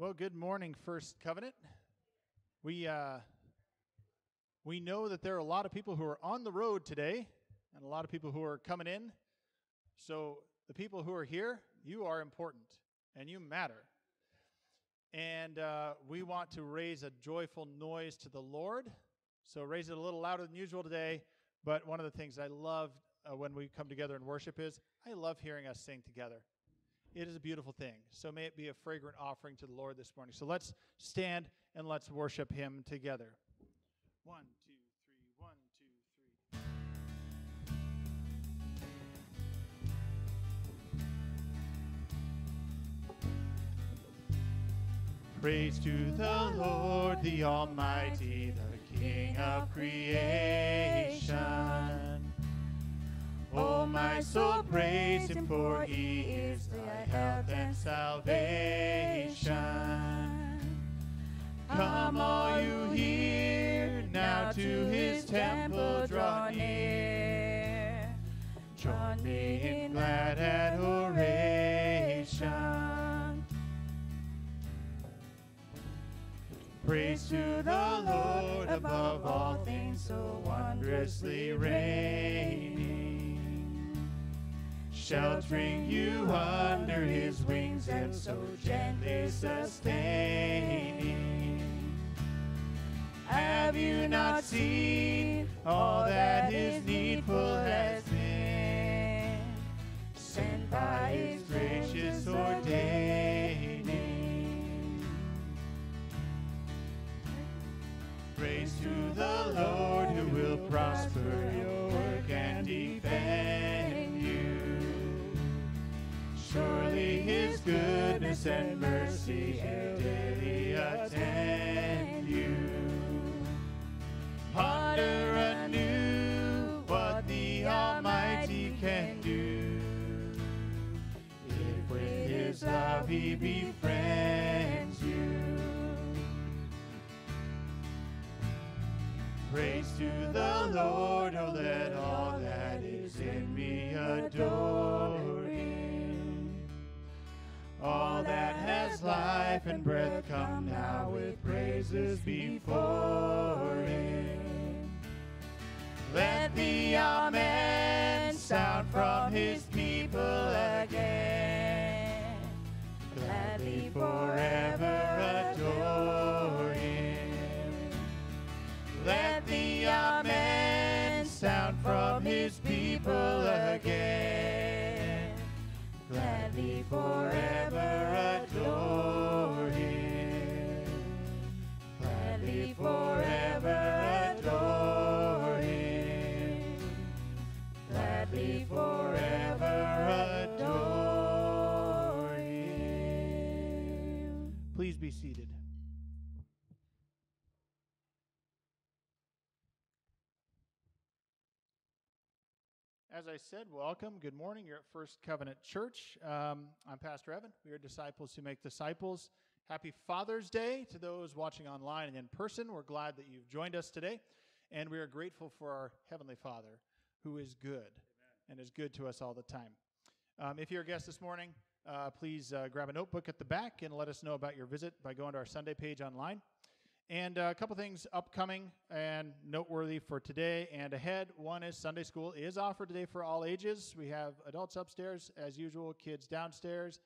Well, good morning, First Covenant. We uh, we know that there are a lot of people who are on the road today, and a lot of people who are coming in. So the people who are here, you are important, and you matter. And uh, we want to raise a joyful noise to the Lord. So raise it a little louder than usual today. But one of the things I love uh, when we come together and worship is I love hearing us sing together. It is a beautiful thing. So may it be a fragrant offering to the Lord this morning. So let's stand and let's worship Him together. One, two, three, one, two, three. Praise to the Lord, the Almighty, the King of creation. Oh, my soul, praise him, for he is thy health and salvation. Come, all you here, now to his temple draw near. Join me in glad adoration. Praise to the Lord above all things, so wondrously reigning, sheltering you under his wings and so gently sustaining. Have you not seen all Please be seated. As I said, welcome. Good morning. You're at First Covenant Church. Um, I'm Pastor Evan. We are disciples who make disciples. Happy Father's Day to those watching online and in person. We're glad that you've joined us today, and we are grateful for our Heavenly Father who is good and is good to us all the time. Um, if you're a guest this morning, uh, please uh, grab a notebook at the back and let us know about your visit by going to our Sunday page online. And uh, a couple things upcoming and noteworthy for today and ahead. One is Sunday school is offered today for all ages. We have adults upstairs, as usual, kids downstairs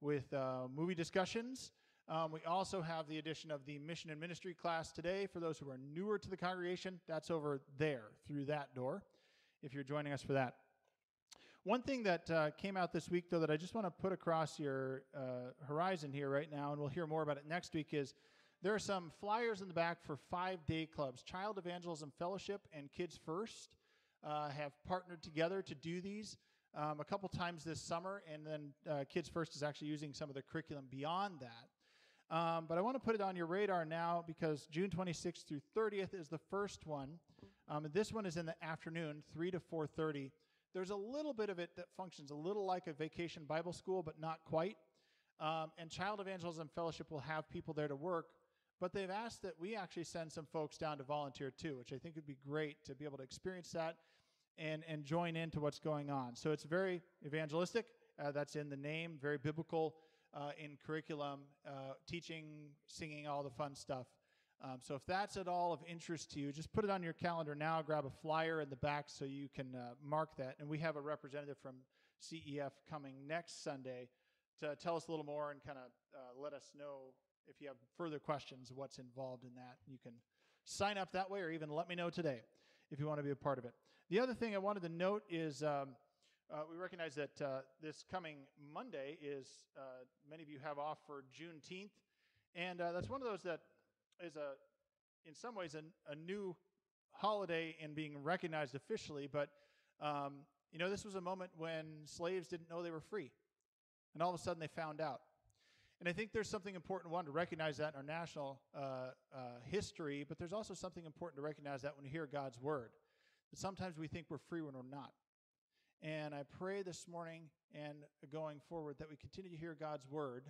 with uh, movie discussions. Um, we also have the addition of the mission and ministry class today for those who are newer to the congregation. That's over there through that door if you're joining us for that. One thing that uh, came out this week, though, that I just want to put across your uh, horizon here right now, and we'll hear more about it next week, is there are some flyers in the back for five day clubs. Child Evangelism Fellowship and Kids First uh, have partnered together to do these um, a couple times this summer, and then uh, Kids First is actually using some of the curriculum beyond that. Um, but I want to put it on your radar now because June 26th through 30th is the first one. Um, this one is in the afternoon, 3 to 4:30. There's a little bit of it that functions a little like a vacation Bible school, but not quite. Um, and Child Evangelism Fellowship will have people there to work, but they've asked that we actually send some folks down to volunteer too, which I think would be great to be able to experience that and, and join into what's going on. So it's very evangelistic. Uh, that's in the name, very biblical uh, in curriculum, uh, teaching, singing, all the fun stuff. Um, so if that's at all of interest to you, just put it on your calendar now. Grab a flyer in the back so you can uh, mark that. And we have a representative from CEF coming next Sunday to tell us a little more and kind of uh, let us know if you have further questions what's involved in that. You can sign up that way or even let me know today if you want to be a part of it. The other thing I wanted to note is um, uh, we recognize that uh, this coming Monday is, uh, many of you have off for Juneteenth. And uh, that's one of those that is a, in some ways, a, a new holiday in being recognized officially. But, um, you know, this was a moment when slaves didn't know they were free. And all of a sudden they found out. And I think there's something important, one, to recognize that in our national uh, uh, history, but there's also something important to recognize that when you hear God's word. That sometimes we think we're free when we're not. And I pray this morning and going forward that we continue to hear God's word,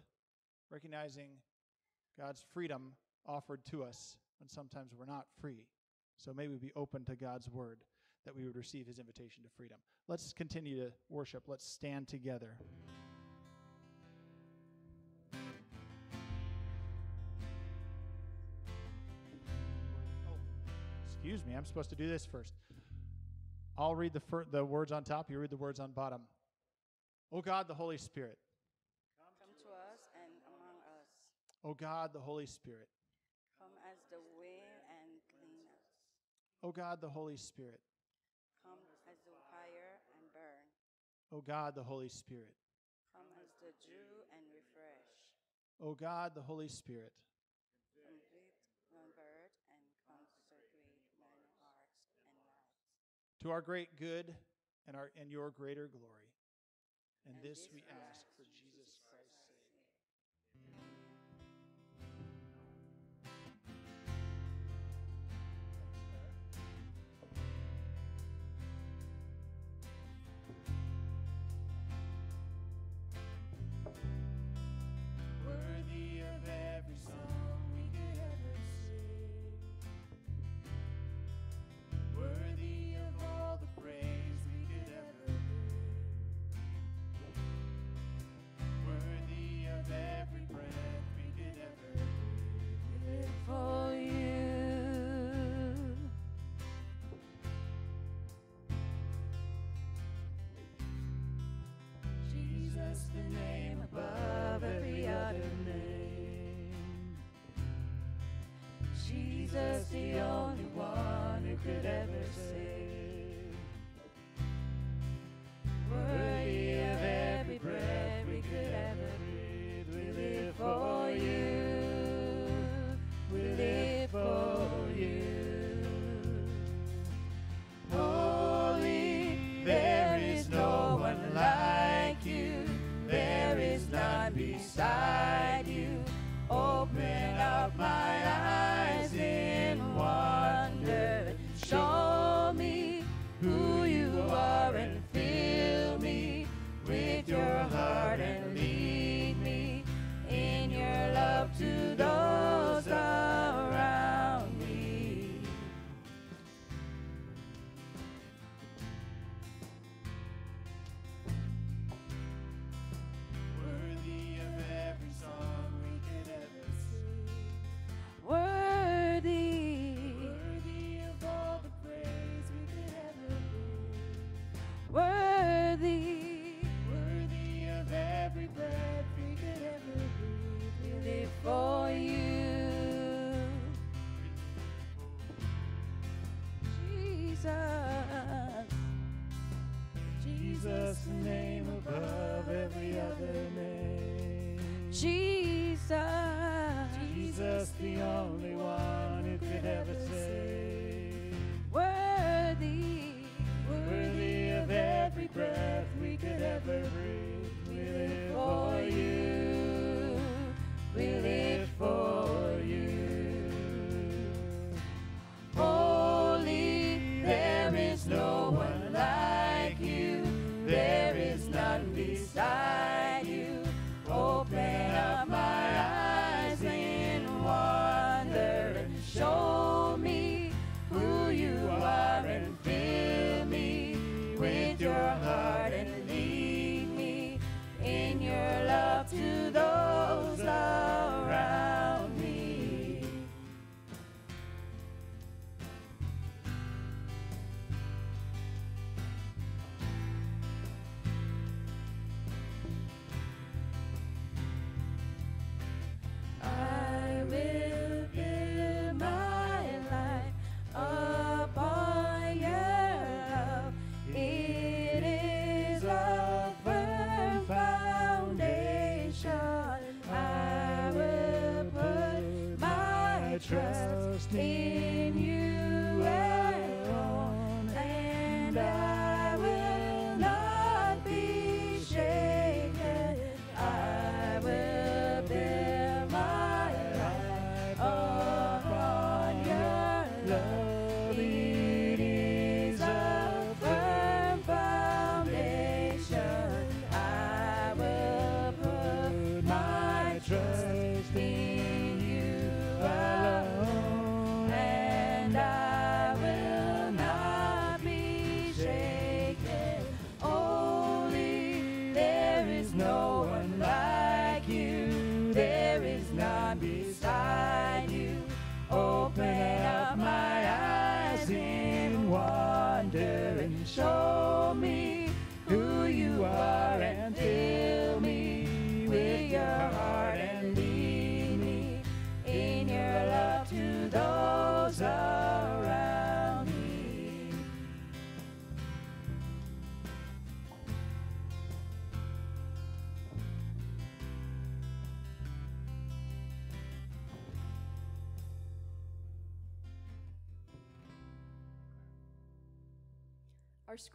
recognizing God's freedom offered to us when sometimes we're not free. So may we be open to God's word, that we would receive his invitation to freedom. Let's continue to worship. Let's stand together. Oh, excuse me, I'm supposed to do this first. I'll read the, fir- the words on top, you read the words on bottom. O God, the Holy Spirit. Come to us and among us. O God, the Holy Spirit. As the and clean us. O God, the Holy Spirit. Come as the fire and burn. O God, the Holy Spirit. Come as the dew and refresh. O God, the Holy Spirit. Complete, convert, and consecrate many hearts and lives. To our great good and, our, and your greater glory. And, And this this we ask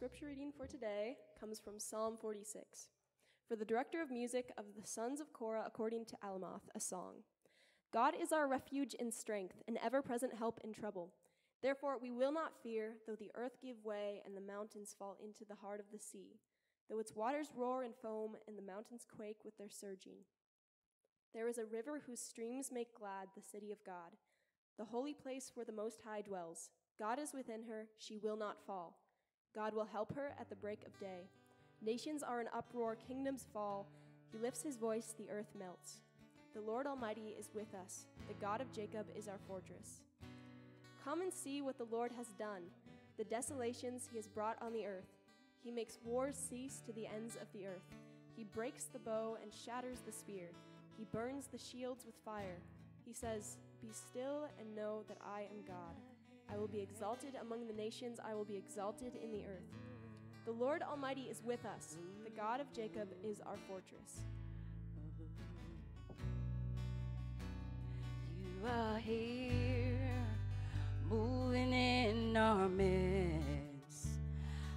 scripture reading for today comes from Psalm 46. For the director of music of the sons of Korah, according to Alamoth, a song. God is our refuge and strength, an ever present help in trouble. Therefore, we will not fear, though the earth give way and the mountains fall into the heart of the sea, though its waters roar and foam and the mountains quake with their surging. There is a river whose streams make glad the city of God, the holy place where the Most High dwells. God is within her, she will not fall. God will help her at the break of day. Nations are in uproar, kingdoms fall. He lifts his voice, the earth melts. The Lord Almighty is with us. The God of Jacob is our fortress. Come and see what the Lord has done, the desolations he has brought on the earth. He makes wars cease to the ends of the earth. He breaks the bow and shatters the spear. He burns the shields with fire. He says, Be still and know that I am God. I will be exalted among the nations, I will be exalted in the earth. The Lord Almighty is with us. The God of Jacob is our fortress. You are here, moving in our midst.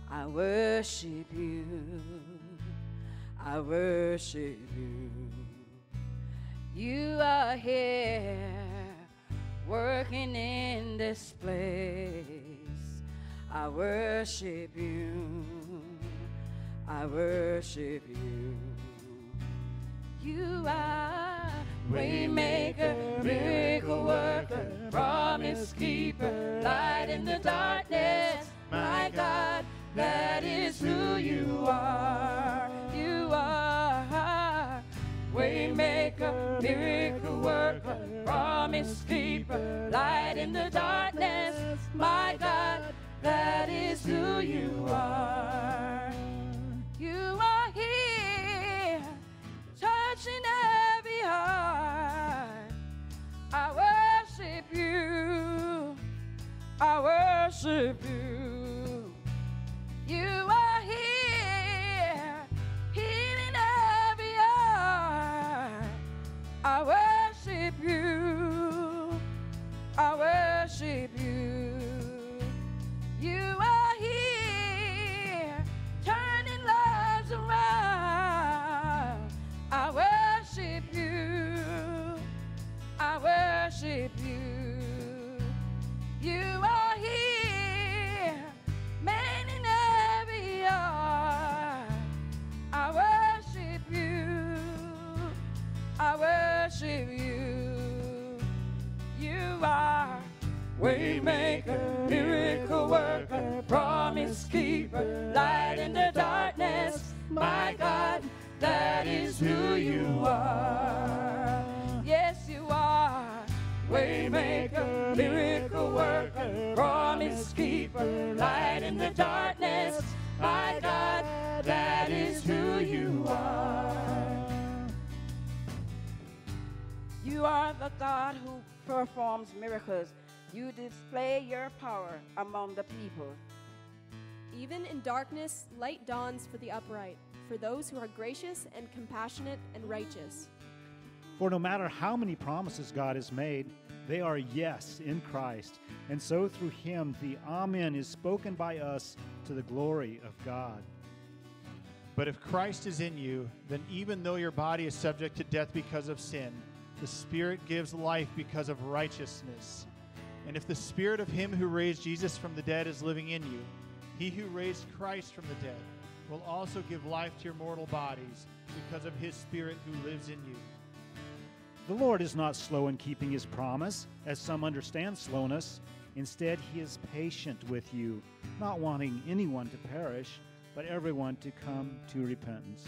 I worship you. I worship you. You are here, working in this place. I worship you. I worship you. You are Waymaker, miracle worker, promise keeper, light in the darkness. My God, that is who you are. You are Waymaker, miracle worker, promise keeper, light in the darkness. My God, that is who you are. You are here, touching every heart. I worship you. I worship you. You are worship performs miracles. You display your power among the people. Even in darkness, light dawns for the upright, for those who are gracious and compassionate and righteous. For no matter how many promises God has made, they are yes in Christ. And so through him, the Amen is spoken by us to the glory of God. But if Christ is in you, then even though your body is subject to death because of sin, the Spirit gives life because of righteousness. And if the Spirit of Him who raised Jesus from the dead is living in you, He who raised Christ from the dead will also give life to your mortal bodies because of His Spirit who lives in you. The Lord is not slow in keeping his promise, as some understand slowness. Instead, he is patient with you, not wanting anyone to perish, but everyone to come to repentance.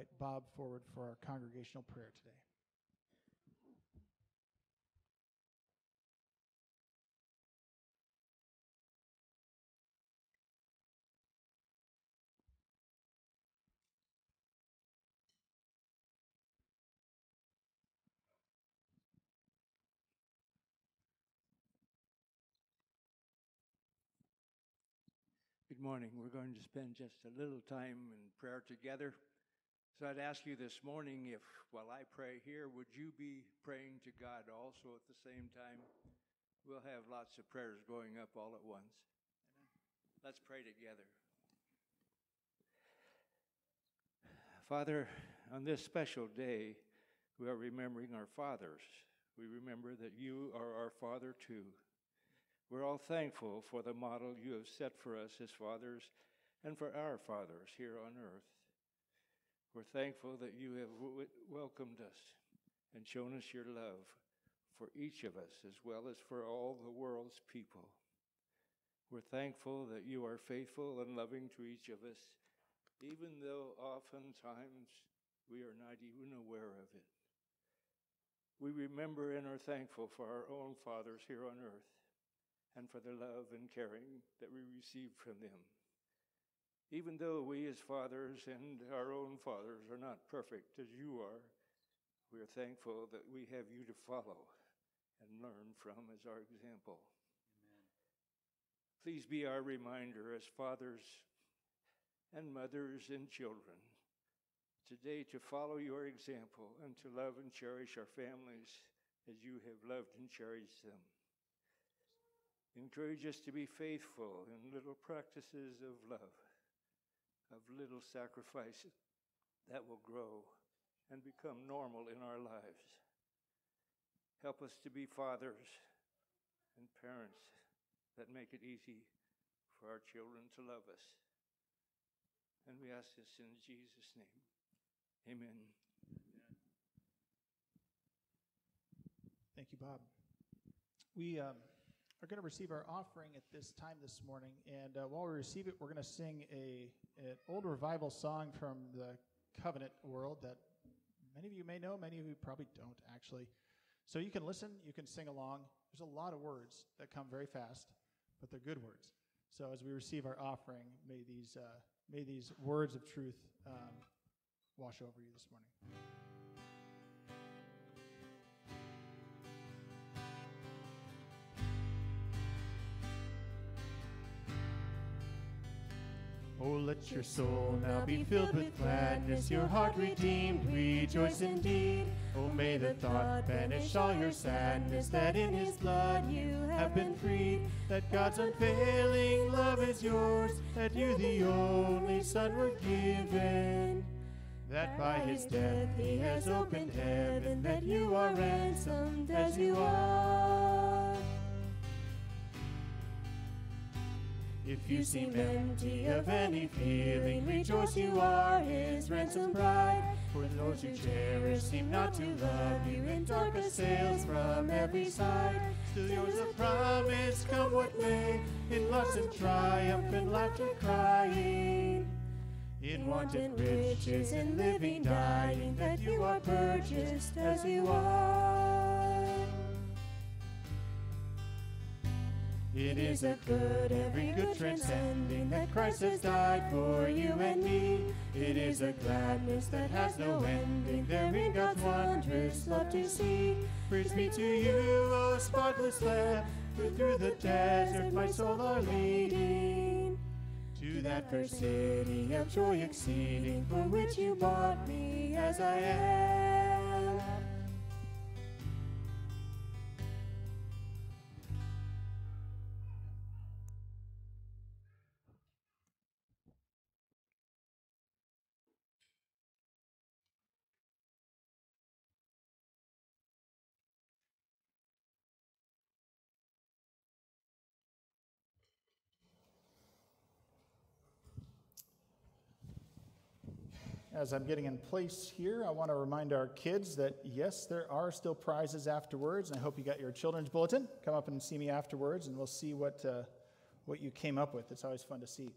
Invite Bob forward for our congregational prayer today. Good morning. We're going to spend just a little time in prayer together. So I'd ask you this morning if, while I pray here, would you be praying to God also at the same time? We'll have lots of prayers going up all at once. Let's pray together. Father, on this special day, we are remembering our fathers. We remember that you are our Father too. We're all thankful for the model you have set for us as fathers and for our fathers here on earth. We're thankful that you have w- welcomed us and shown us your love for each of us as well as for all the world's people. We're thankful that you are faithful and loving to each of us, even though oftentimes we are not even aware of it. We remember and are thankful for our own fathers here on earth and for the love and caring that we receive from them. Even though we, as fathers and our own fathers, are not perfect as you are, we are thankful that we have you to follow and learn from as our example. Amen. Please be our reminder as fathers and mothers and children today to follow your example and to love and cherish our families as you have loved and cherished them. Encourage us to be faithful in little practices of love, of little sacrifices that will grow and become normal in our lives. Help us to be fathers and parents that make it easy for our children to love us. And we ask this in Jesus' name. Amen. Thank you, Bob. We um, are going to receive our offering at this time this morning, and uh, while we receive it, we're going to sing a an old revival song from the Covenant world that many of you may know, many of you probably don't actually. So you can listen, you can sing along. There's a lot of words that come very fast, but they're good words. So as we receive our offering, may these uh, may these words of truth um, wash over you this morning. Oh, let your soul now be filled with gladness, your heart redeemed, rejoice indeed. Oh, may the thought banish all your sadness, that in his blood you have been freed, that God's unfailing love is yours, that you the only Son were given. That by his death he has opened heaven, that you are ransomed as you are. If you seem empty of any feeling, rejoice you are his ransom bride. For those who cherish seem not to love you, in dark assails from every side. Still yours a promise, come what may, in loss and triumph and laughter crying. In want and riches and living dying, that you are purchased as you are. It is a good, every good transcending that Christ has died for you and me. It is a gladness that has no ending, therein God's wondrous love to see. Praise be to you, O spotless Lamb, who through the desert my soul are leading. To that first city of joy exceeding, for which you bought me as I am. As I'm getting in place here, I want to remind our kids that yes, there are still prizes afterwards. And I hope you got your children's bulletin. Come up and see me afterwards, and we'll see what, uh, what you came up with. It's always fun to see.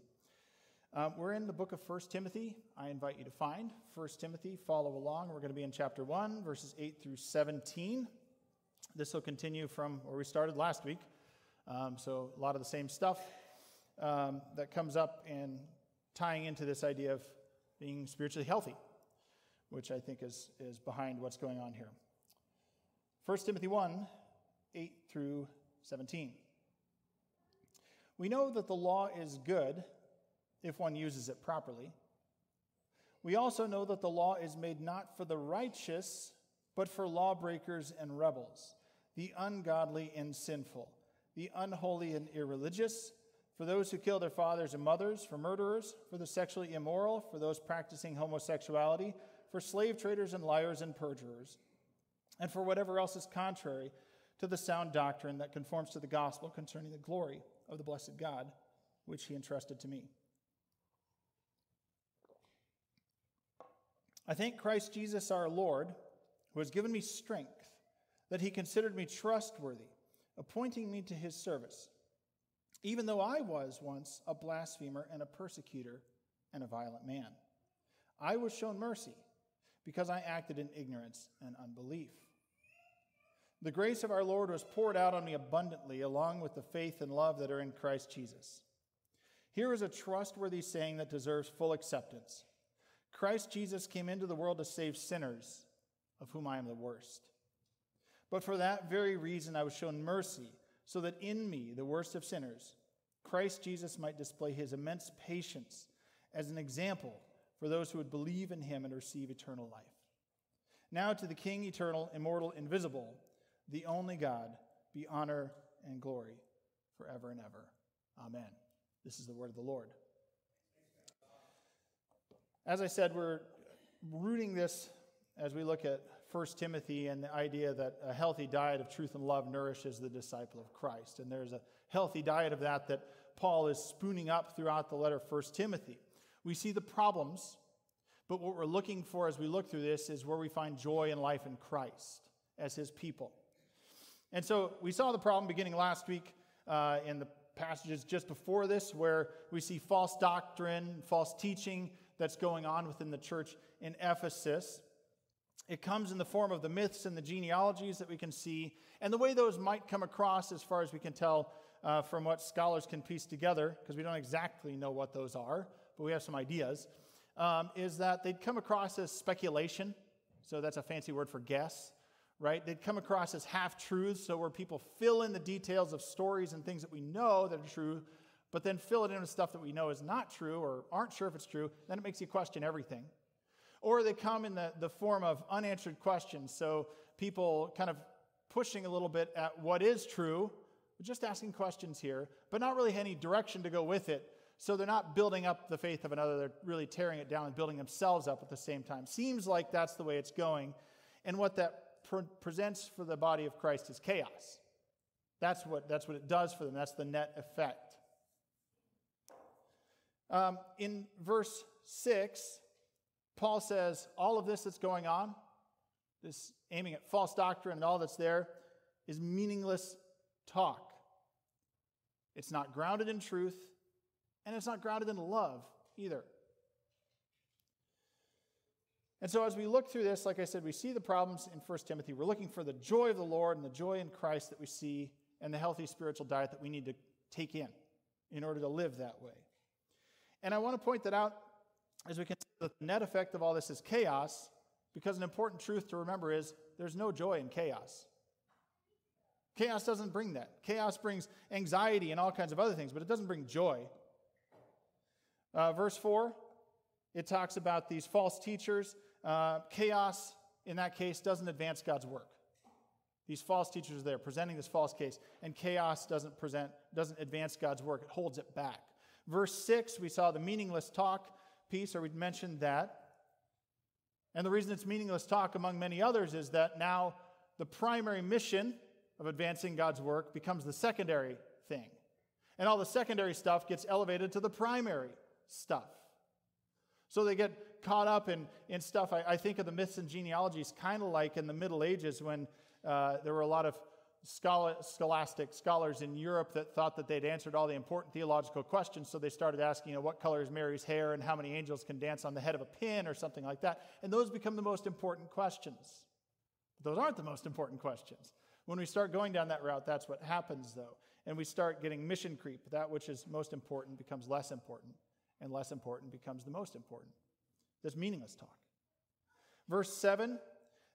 Um, we're in the book of 1 Timothy. I invite you to find 1 Timothy. Follow along. We're going to be in chapter 1, verses 8 through 17. This will continue from where we started last week. Um, so, a lot of the same stuff um, that comes up and tying into this idea of being spiritually healthy, which I think is, is behind what's going on here. 1 Timothy 1 8 through 17. We know that the law is good if one uses it properly. We also know that the law is made not for the righteous, but for lawbreakers and rebels, the ungodly and sinful, the unholy and irreligious for those who kill their fathers and mothers, for murderers, for the sexually immoral, for those practicing homosexuality, for slave traders and liars and perjurers, and for whatever else is contrary to the sound doctrine that conforms to the gospel concerning the glory of the blessed God, which he entrusted to me. I thank Christ Jesus our Lord, who has given me strength, that he considered me trustworthy, appointing me to his service even though I was once a blasphemer and a persecutor and a violent man. I was shown mercy because I acted in ignorance and unbelief. The grace of our Lord was poured out on me abundantly, along with the faith and love that are in Christ Jesus. Here is a trustworthy saying that deserves full acceptance Christ Jesus came into the world to save sinners, of whom I am the worst. But for that very reason, I was shown mercy so that in me, the worst of sinners, Christ Jesus might display his immense patience as an example for those who would believe in him and receive eternal life. Now to the King, eternal, immortal, invisible, the only God, be honor and glory forever and ever. Amen. This is the word of the Lord. As I said, we're rooting this as we look at 1 Timothy and the idea that a healthy diet of truth and love nourishes the disciple of Christ. And there's a healthy diet of that that Paul is spooning up throughout the letter 1 Timothy. We see the problems, but what we're looking for as we look through this is where we find joy and life in Christ as his people. And so we saw the problem beginning last week uh, in the passages just before this, where we see false doctrine, false teaching that's going on within the church in Ephesus. It comes in the form of the myths and the genealogies that we can see, and the way those might come across, as far as we can tell uh, from what scholars can piece together, because we don't exactly know what those are, but we have some ideas, um, is that they'd come across as speculation. So that's a fancy word for guess, right? They'd come across as half truths, so where people fill in the details of stories and things that we know that are true, but then fill it in with stuff that we know is not true or aren't sure if it's true, then it makes you question everything. Or they come in the, the form of unanswered questions. So people kind of pushing a little bit at what is true, just asking questions here, but not really any direction to go with it. So they're not building up the faith of another, they're really tearing it down and building themselves up at the same time. Seems like that's the way it's going. And what that pre- presents for the body of Christ is chaos. That's what, that's what it does for them. That's the net effect. Um, in verse 6, Paul says, All of this that's going on, this aiming at false doctrine and all that's there, is meaningless talk. It's not grounded in truth, and it's not grounded in love either. And so, as we look through this, like I said, we see the problems in 1 Timothy. We're looking for the joy of the Lord and the joy in Christ that we see, and the healthy spiritual diet that we need to take in in order to live that way. And I want to point that out as we consider the net effect of all this is chaos, because an important truth to remember is there's no joy in chaos. Chaos doesn't bring that. Chaos brings anxiety and all kinds of other things, but it doesn't bring joy. Uh, verse 4, it talks about these false teachers. Uh, chaos, in that case, doesn't advance God's work. These false teachers are there presenting this false case, and chaos doesn't present, doesn't advance God's work. It holds it back. Verse 6, we saw the meaningless talk piece, or we'd mentioned that. And the reason it's meaningless talk, among many others, is that now the primary mission of advancing God's work becomes the secondary thing. And all the secondary stuff gets elevated to the primary stuff. So they get caught up in, in stuff. I, I think of the myths and genealogies kind of like in the Middle Ages when uh, there were a lot of scholar, scholastic scholars in Europe that thought that they'd answered all the important theological questions, so they started asking, you know, what color is Mary's hair and how many angels can dance on the head of a pin or something like that. And those become the most important questions. Those aren't the most important questions. When we start going down that route, that's what happens, though. And we start getting mission creep. That which is most important becomes less important, and less important becomes the most important. This meaningless talk. Verse 7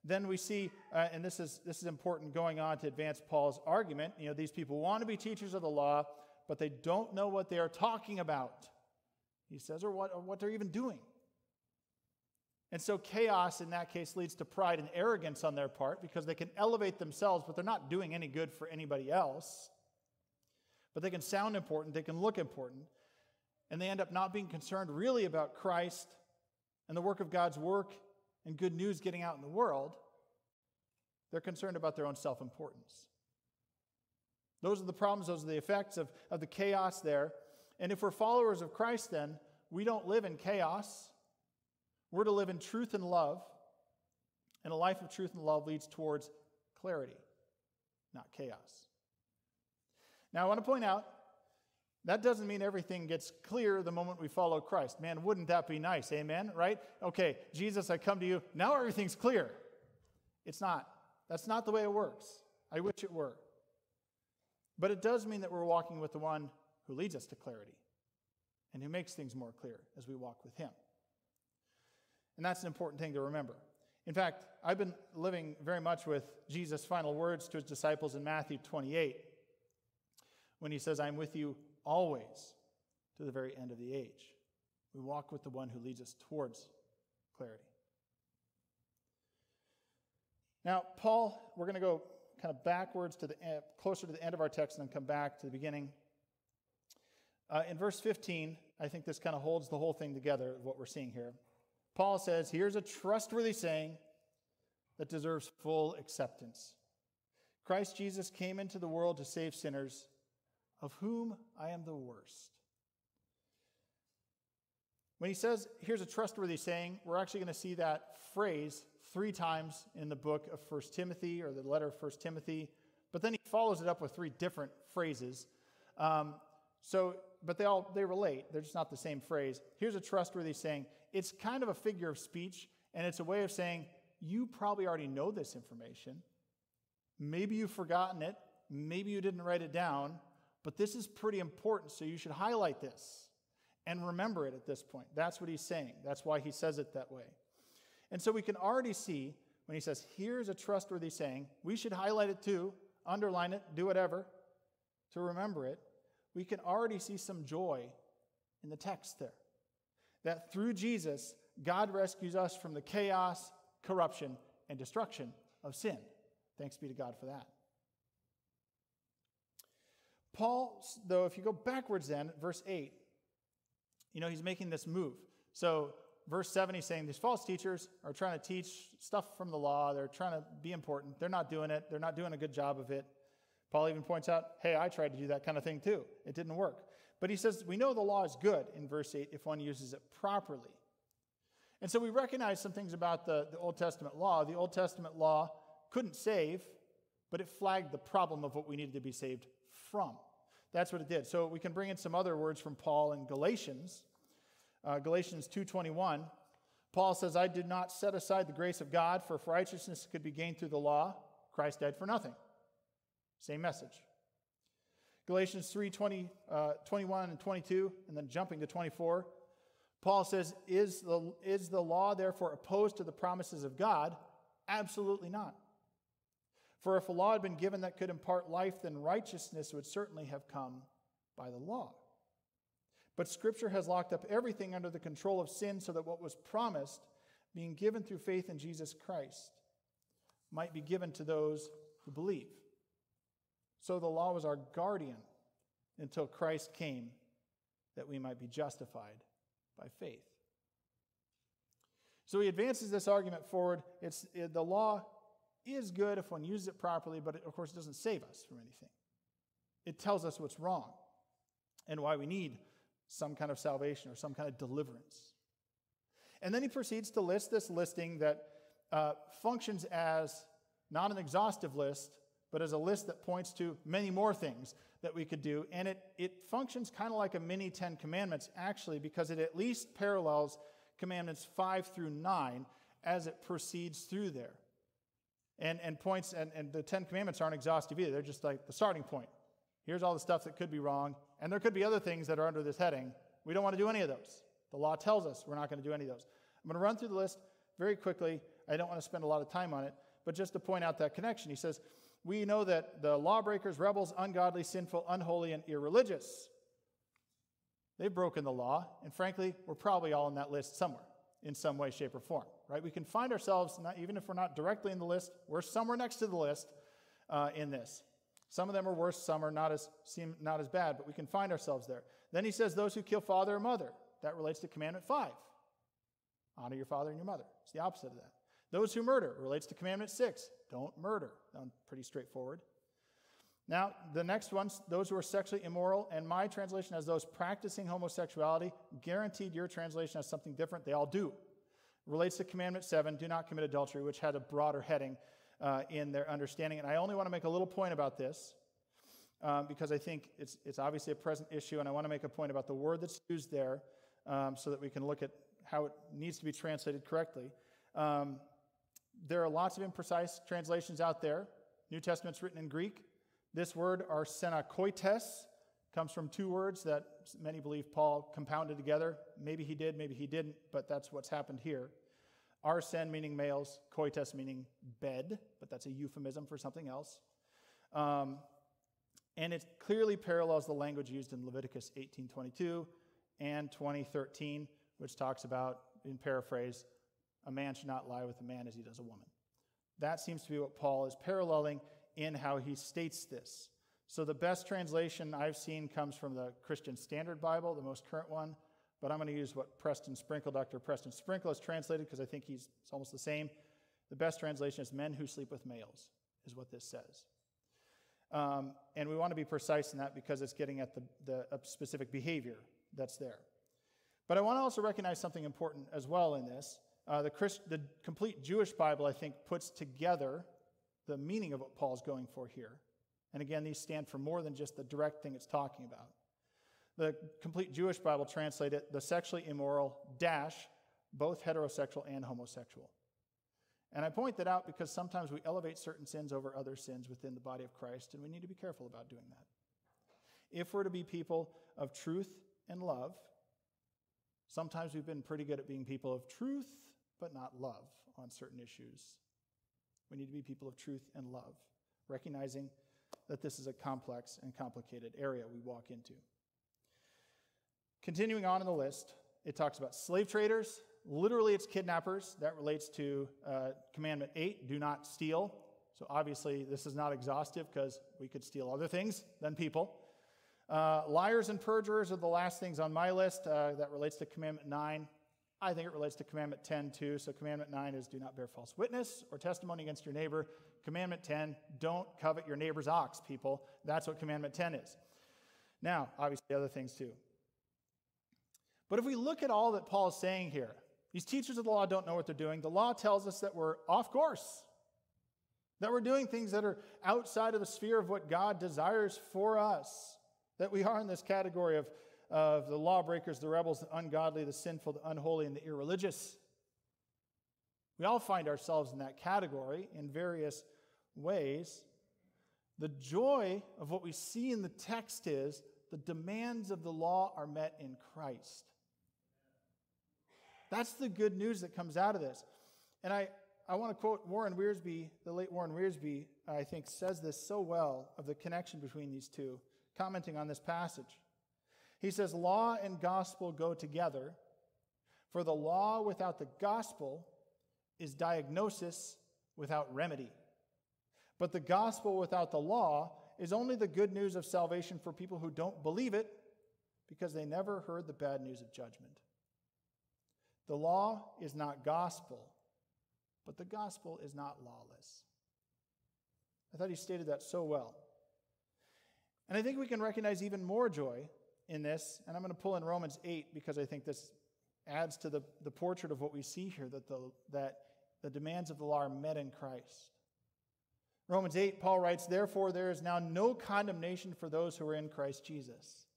then we see, uh, and this is, this is important going on to advance Paul's argument. You know, these people want to be teachers of the law, but they don't know what they are talking about, he says, or what, or what they're even doing. And so chaos in that case leads to pride and arrogance on their part because they can elevate themselves, but they're not doing any good for anybody else. But they can sound important, they can look important, and they end up not being concerned really about Christ and the work of God's work and good news getting out in the world, they're concerned about their own self importance. Those are the problems, those are the effects of, of the chaos there. And if we're followers of Christ, then we don't live in chaos. We're to live in truth and love. And a life of truth and love leads towards clarity, not chaos. Now, I want to point out that doesn't mean everything gets clear the moment we follow Christ. Man, wouldn't that be nice? Amen? Right? Okay, Jesus, I come to you. Now everything's clear. It's not. That's not the way it works. I wish it were. But it does mean that we're walking with the one who leads us to clarity and who makes things more clear as we walk with him. And that's an important thing to remember. In fact, I've been living very much with Jesus' final words to his disciples in Matthew 28 when he says, I'm with you always to the very end of the age. We walk with the one who leads us towards clarity. Now, Paul, we're going to go kind of backwards to the closer to the end of our text and then come back to the beginning. Uh, in verse 15, I think this kind of holds the whole thing together of what we're seeing here. Paul says, Here's a trustworthy saying that deserves full acceptance Christ Jesus came into the world to save sinners of whom I am the worst. When he says, here's a trustworthy saying, we're actually going to see that phrase three times in the book of 1 Timothy or the letter of 1 Timothy, but then he follows it up with three different phrases. Um, so, but they all they relate. They're just not the same phrase. Here's a trustworthy saying. It's kind of a figure of speech, and it's a way of saying you probably already know this information. Maybe you've forgotten it. Maybe you didn't write it down. But this is pretty important, so you should highlight this and remember it at this point. That's what he's saying. That's why he says it that way. And so we can already see when he says, here's a trustworthy saying, we should highlight it too, underline it, do whatever to remember it. we can already see some joy in the text there. That through Jesus, God rescues us from the chaos, corruption, and destruction of sin. Thanks be to God for that. Paul, though, if you go backwards then, verse 8, you know, he's making this move. So, verse 7, he's saying these false teachers are trying to teach stuff from the law. They're trying to be important. They're not doing it, they're not doing a good job of it. Paul even points out, hey, I tried to do that kind of thing too. It didn't work. But he says, we know the law is good in verse 8 if one uses it properly. And so we recognize some things about the, the Old Testament law. The Old Testament law couldn't save, but it flagged the problem of what we needed to be saved from. That's what it did. So we can bring in some other words from Paul in Galatians. Uh, Galatians 2:21. Paul says, "I did not set aside the grace of God, for if righteousness could be gained through the law, Christ died for nothing." Same message. Galatians 3 20, uh, 21 and 22, and then jumping to 24. Paul says, is the, is the law therefore opposed to the promises of God? Absolutely not. For if a law had been given that could impart life, then righteousness would certainly have come by the law. But Scripture has locked up everything under the control of sin so that what was promised, being given through faith in Jesus Christ, might be given to those who believe. So the law was our guardian until Christ came that we might be justified by faith. So he advances this argument forward. It's, it, the law is good if one uses it properly, but it, of course, it doesn't save us from anything. It tells us what's wrong and why we need some kind of salvation or some kind of deliverance. And then he proceeds to list this listing that uh, functions as not an exhaustive list, but as a list that points to many more things that we could do. And it, it functions kind of like a mini Ten Commandments, actually, because it at least parallels Commandments 5 through 9 as it proceeds through there. And, and points, and, and the Ten Commandments aren't exhaustive either. They're just like the starting point. Here's all the stuff that could be wrong. And there could be other things that are under this heading. We don't want to do any of those. The law tells us we're not going to do any of those. I'm going to run through the list very quickly. I don't want to spend a lot of time on it, but just to point out that connection. He says, we know that the lawbreakers, rebels, ungodly, sinful, unholy, and irreligious, they've broken the law. And frankly, we're probably all in that list somewhere in some way, shape, or form, right? We can find ourselves, not, even if we're not directly in the list, we're somewhere next to the list uh, in this. Some of them are worse, some are not as, seem not as bad, but we can find ourselves there. Then he says, Those who kill father or mother. That relates to Commandment 5. Honor your father and your mother. It's the opposite of that. Those who murder relates to Commandment 6. Don't murder. pretty straightforward. Now, the next ones, those who are sexually immoral, and my translation has those practicing homosexuality. Guaranteed your translation has something different. They all do. Relates to Commandment 7, do not commit adultery, which had a broader heading uh, in their understanding. And I only want to make a little point about this um, because I think it's, it's obviously a present issue, and I want to make a point about the word that's used there um, so that we can look at how it needs to be translated correctly. Um, there are lots of imprecise translations out there. New Testament's written in Greek. This word, arsenokoites, comes from two words that many believe Paul compounded together. Maybe he did, maybe he didn't, but that's what's happened here. Arsen meaning males, koites meaning bed, but that's a euphemism for something else. Um, and it clearly parallels the language used in Leviticus 18:22 and 20:13, which talks about, in paraphrase, a man should not lie with a man as he does a woman. That seems to be what Paul is paralleling in how he states this. So the best translation I've seen comes from the Christian Standard Bible, the most current one, but I'm going to use what Preston Sprinkle, Dr. Preston Sprinkle, has translated because I think he's it's almost the same. The best translation is men who sleep with males, is what this says. Um, and we want to be precise in that because it's getting at the, the specific behavior that's there. But I want to also recognize something important as well in this. Uh, the, Christ, the complete Jewish Bible, I think, puts together the meaning of what Paul's going for here. And again, these stand for more than just the direct thing it's talking about. The complete Jewish Bible translated the sexually immoral dash both heterosexual and homosexual. And I point that out because sometimes we elevate certain sins over other sins within the body of Christ, and we need to be careful about doing that. If we're to be people of truth and love, sometimes we've been pretty good at being people of truth but not love on certain issues. We need to be people of truth and love, recognizing that this is a complex and complicated area we walk into. Continuing on in the list, it talks about slave traders. Literally, it's kidnappers. That relates to uh, Commandment 8 do not steal. So, obviously, this is not exhaustive because we could steal other things than people. Uh, liars and perjurers are the last things on my list. Uh, that relates to Commandment 9. I think it relates to Commandment 10 too. So, Commandment 9 is do not bear false witness or testimony against your neighbor. Commandment 10, don't covet your neighbor's ox, people. That's what Commandment 10 is. Now, obviously, other things too. But if we look at all that Paul is saying here, these teachers of the law don't know what they're doing. The law tells us that we're off course, that we're doing things that are outside of the sphere of what God desires for us, that we are in this category of, of the lawbreakers, the rebels, the ungodly, the sinful, the unholy, and the irreligious. We all find ourselves in that category in various ways. The joy of what we see in the text is the demands of the law are met in Christ. That's the good news that comes out of this. And I, I want to quote Warren Wiersbe, the late Warren Wiersbe, I think says this so well of the connection between these two, commenting on this passage. He says, Law and gospel go together, for the law without the gospel is diagnosis without remedy. But the gospel without the law is only the good news of salvation for people who don't believe it because they never heard the bad news of judgment. The law is not gospel, but the gospel is not lawless. I thought he stated that so well. And I think we can recognize even more joy in this. And I'm going to pull in Romans 8 because I think this adds to the, the portrait of what we see here that the, that the demands of the law are met in Christ. Romans 8, Paul writes, Therefore, there is now no condemnation for those who are in Christ Jesus.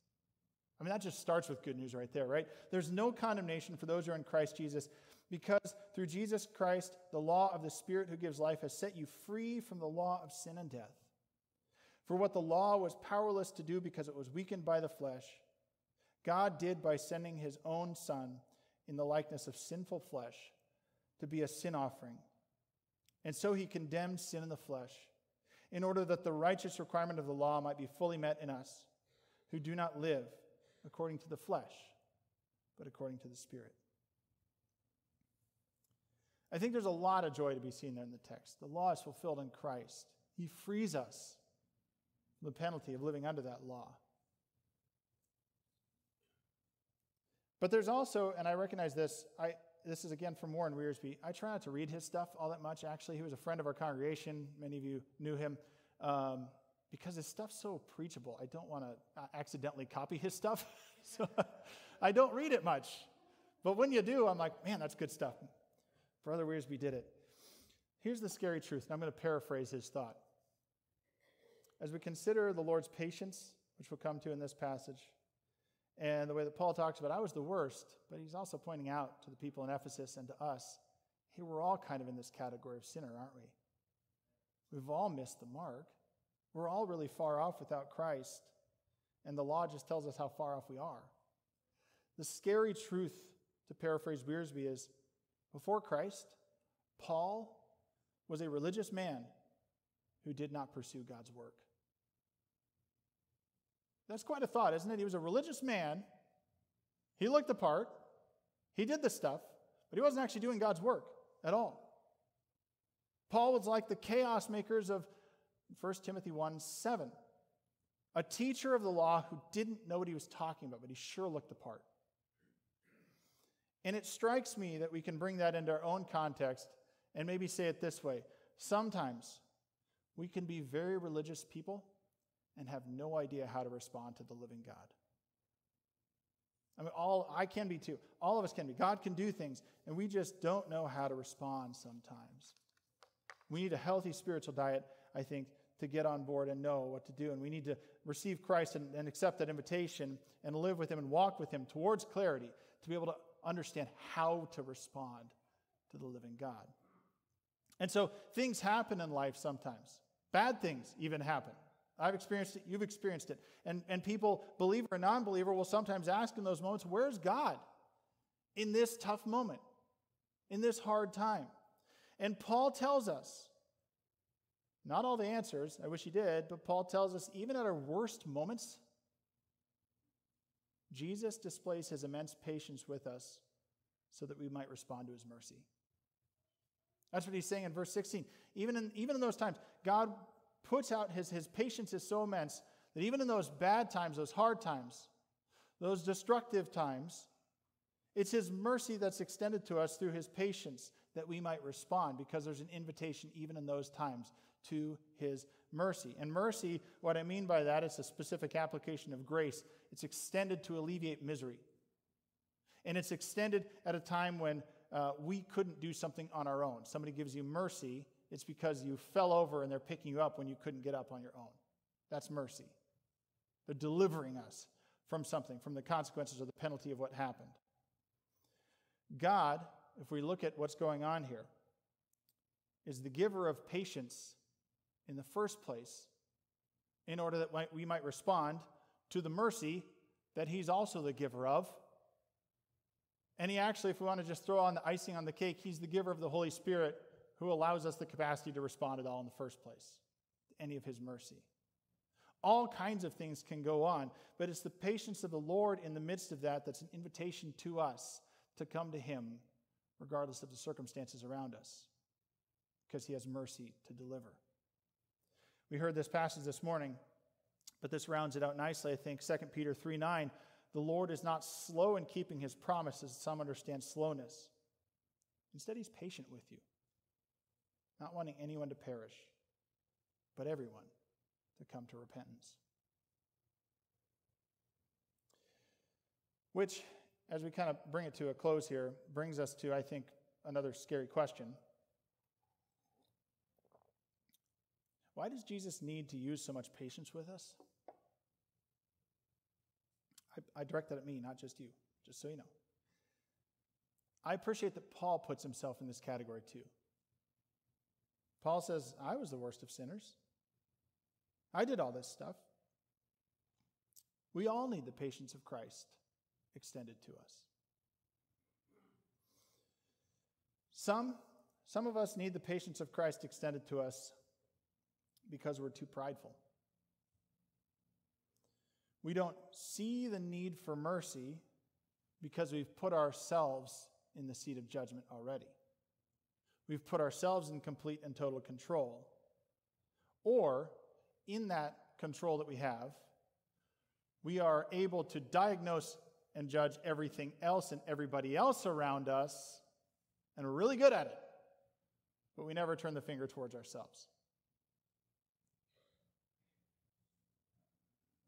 I mean, that just starts with good news right there, right? There's no condemnation for those who are in Christ Jesus because through Jesus Christ, the law of the Spirit who gives life has set you free from the law of sin and death. For what the law was powerless to do because it was weakened by the flesh, God did by sending his own Son in the likeness of sinful flesh to be a sin offering. And so he condemned sin in the flesh in order that the righteous requirement of the law might be fully met in us who do not live according to the flesh, but according to the Spirit. I think there's a lot of joy to be seen there in the text. The law is fulfilled in Christ, He frees us the penalty of living under that law. But there's also, and I recognize this, I, this is again from Warren Wiersbe. I try not to read his stuff all that much. Actually, he was a friend of our congregation. Many of you knew him. Um, because his stuff's so preachable, I don't want to uh, accidentally copy his stuff. so I don't read it much. But when you do, I'm like, man, that's good stuff. Brother Wiersbe did it. Here's the scary truth, and I'm going to paraphrase his thought. As we consider the Lord's patience, which we'll come to in this passage, and the way that Paul talks about, I was the worst, but he's also pointing out to the people in Ephesus and to us, hey, we're all kind of in this category of sinner, aren't we? We've all missed the mark. We're all really far off without Christ, and the law just tells us how far off we are. The scary truth, to paraphrase Wiersbe, is before Christ, Paul was a religious man who did not pursue God's work. That's quite a thought, isn't it? He was a religious man. He looked the part. He did the stuff, but he wasn't actually doing God's work at all. Paul was like the chaos makers of 1 Timothy 1 7. A teacher of the law who didn't know what he was talking about, but he sure looked the part. And it strikes me that we can bring that into our own context and maybe say it this way. Sometimes we can be very religious people and have no idea how to respond to the living God. I mean, all I can be too. All of us can be. God can do things, and we just don't know how to respond sometimes. We need a healthy spiritual diet, I think, to get on board and know what to do. And we need to receive Christ and, and accept that invitation and live with Him and walk with Him towards clarity to be able to understand how to respond to the living God. And so things happen in life sometimes, bad things even happen. I've experienced it, you've experienced it. And, and people, believer or non believer, will sometimes ask in those moments, Where's God in this tough moment, in this hard time? And Paul tells us Not all the answers. I wish he did, but Paul tells us even at our worst moments, Jesus displays his immense patience with us so that we might respond to his mercy. That's what he's saying in verse 16. Even in, even in those times, God puts out his, his patience is so immense that even in those bad times, those hard times, those destructive times, it's his mercy that's extended to us through his patience that we might respond because there's an invitation even in those times to his mercy. And mercy, what I mean by that, is a specific application of grace. It's extended to alleviate misery. And it's extended at a time when uh, we couldn't do something on our own. Somebody gives you mercy, it's because you fell over and they're picking you up when you couldn't get up on your own. That's mercy. They're delivering us from something, from the consequences or the penalty of what happened. God, if we look at what's going on here, is the giver of patience in the first place in order that we might respond to the mercy that He's also the giver of. And He actually, if we want to just throw on the icing on the cake, He's the giver of the Holy Spirit who allows us the capacity to respond at all in the first place, any of His mercy. All kinds of things can go on, but it's the patience of the Lord in the midst of that that's an invitation to us to come to Him, regardless of the circumstances around us, because He has mercy to deliver. We heard this passage this morning, but this rounds it out nicely, I think. 2 Peter 3 9. The Lord is not slow in keeping his promises. Some understand slowness. Instead, he's patient with you, not wanting anyone to perish, but everyone to come to repentance. Which, as we kind of bring it to a close here, brings us to, I think, another scary question. Why does Jesus need to use so much patience with us? I, I direct that at me, not just you, just so you know. I appreciate that Paul puts himself in this category too. Paul says, I was the worst of sinners. I did all this stuff. We all need the patience of Christ extended to us. Some, some of us need the patience of Christ extended to us because we're too prideful. We don't see the need for mercy because we've put ourselves in the seat of judgment already. We've put ourselves in complete and total control. Or, in that control that we have, we are able to diagnose and judge everything else and everybody else around us, and we're really good at it, but we never turn the finger towards ourselves.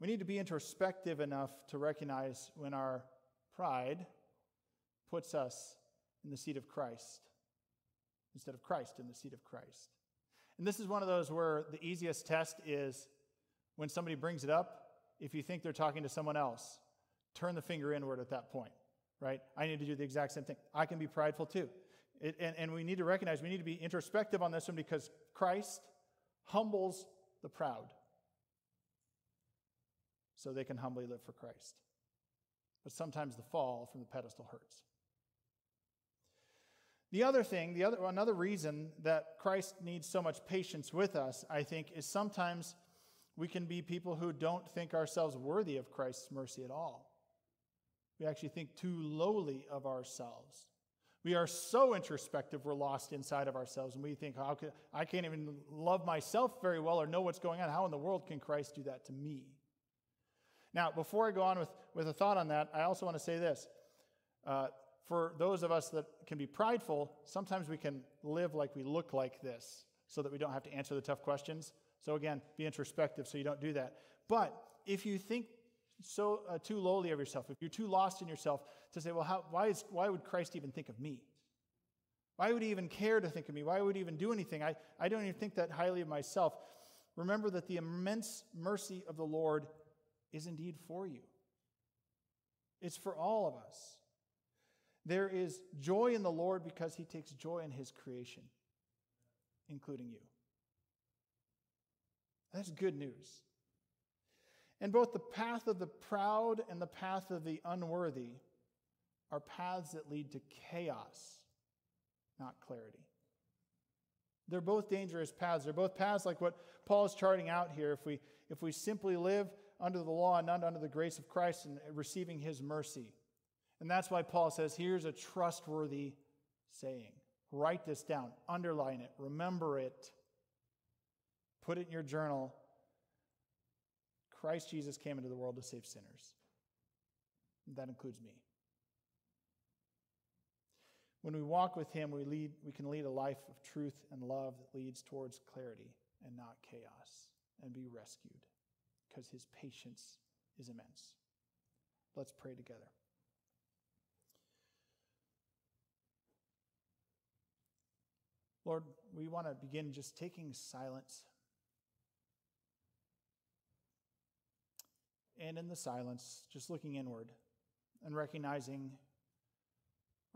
We need to be introspective enough to recognize when our pride puts us in the seat of Christ instead of Christ in the seat of Christ. And this is one of those where the easiest test is when somebody brings it up, if you think they're talking to someone else, turn the finger inward at that point, right? I need to do the exact same thing. I can be prideful too. It, and, and we need to recognize we need to be introspective on this one because Christ humbles the proud so they can humbly live for Christ. But sometimes the fall from the pedestal hurts. The other thing, the other, another reason that Christ needs so much patience with us, I think, is sometimes we can be people who don't think ourselves worthy of Christ's mercy at all. We actually think too lowly of ourselves. We are so introspective, we're lost inside of ourselves, and we think, how can, I can't even love myself very well or know what's going on. How in the world can Christ do that to me? Now, before I go on with, with a thought on that, I also want to say this. Uh, for those of us that can be prideful, sometimes we can live like we look like this so that we don't have to answer the tough questions. So, again, be introspective so you don't do that. But if you think so uh, too lowly of yourself, if you're too lost in yourself to say, well, how, why, is, why would Christ even think of me? Why would he even care to think of me? Why would he even do anything? I, I don't even think that highly of myself. Remember that the immense mercy of the Lord is indeed for you. It's for all of us. There is joy in the Lord because he takes joy in his creation, including you. That's good news. And both the path of the proud and the path of the unworthy are paths that lead to chaos, not clarity. They're both dangerous paths. They're both paths like what Paul is charting out here. If we, if we simply live under the law and not under the grace of Christ and receiving his mercy. And that's why Paul says, here's a trustworthy saying. Write this down, underline it, remember it, put it in your journal. Christ Jesus came into the world to save sinners. That includes me. When we walk with him, we, lead, we can lead a life of truth and love that leads towards clarity and not chaos and be rescued because his patience is immense. Let's pray together. Lord, we want to begin just taking silence. And in the silence, just looking inward and recognizing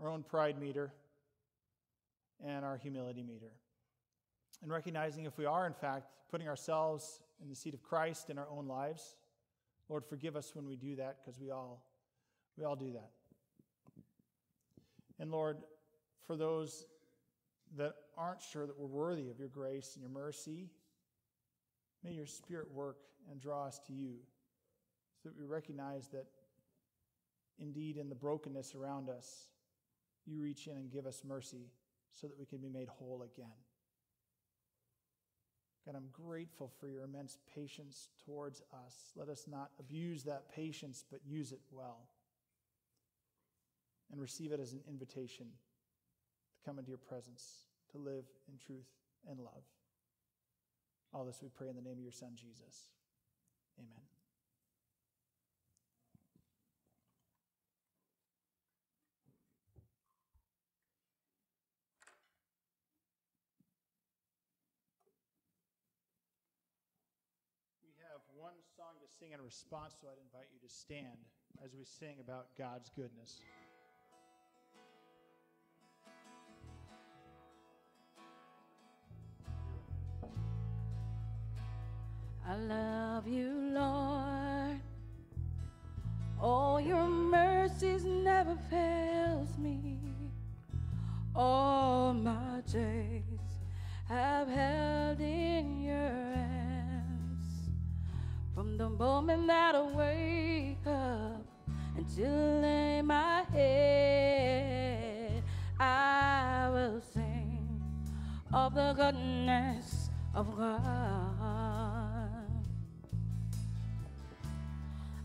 our own pride meter and our humility meter. And recognizing if we are, in fact, putting ourselves in the seat of Christ in our own lives, Lord, forgive us when we do that because we all, we all do that. And Lord, for those that aren't sure that we're worthy of your grace and your mercy, may your Spirit work and draw us to you so that we recognize that indeed in the brokenness around us, you reach in and give us mercy so that we can be made whole again. God, I'm grateful for your immense patience towards us. Let us not abuse that patience, but use it well. And receive it as an invitation to come into your presence, to live in truth and love. All this we pray in the name of your Son, Jesus. Amen. We have one song to sing in response, so I'd invite you to stand as we sing about God's goodness. I love you, Lord. All your mercies never fails me. All my days have held in your hand. From the moment that I wake up until I lay my head, I will sing of the goodness of God.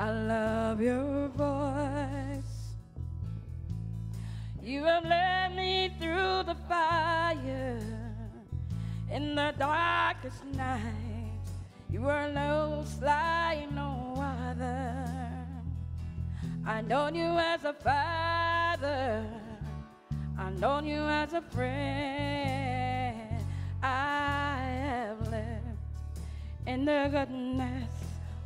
I love your voice. You have led me through the fire in the darkest night. You were no like no other. I known you as a father. I known you as a friend. I have lived in the goodness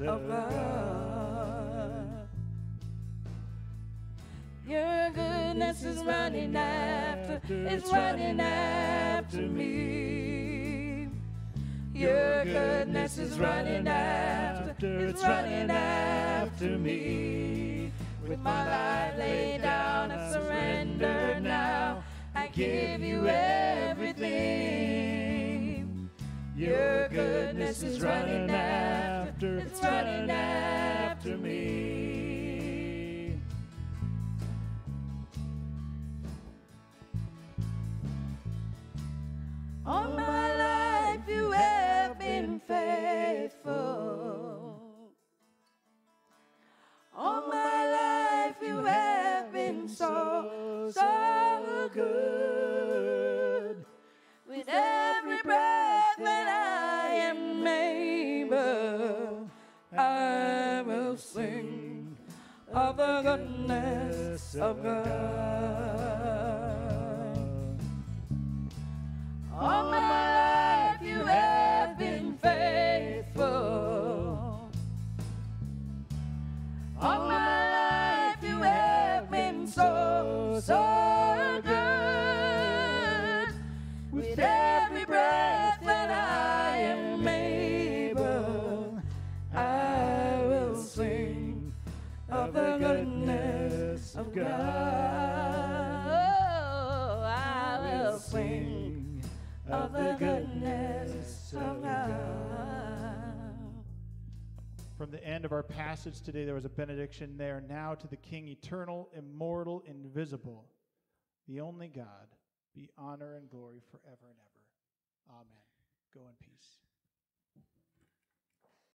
of God. Your goodness is running after, is running after me. Your goodness is running after, is running after me. With my life laid down, I surrender now. I give you everything. Your goodness is running after, it's running after me. Of the goodness of God. All my life you have been faithful. All my life you have been so, so of the goodness of God. From the end of our passage today, there was a benediction there. Now to the King, eternal, immortal, invisible, the only God, be honor and glory forever and ever. Amen. Go in peace.